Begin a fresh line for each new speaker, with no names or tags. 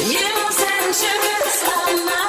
You send sugars on my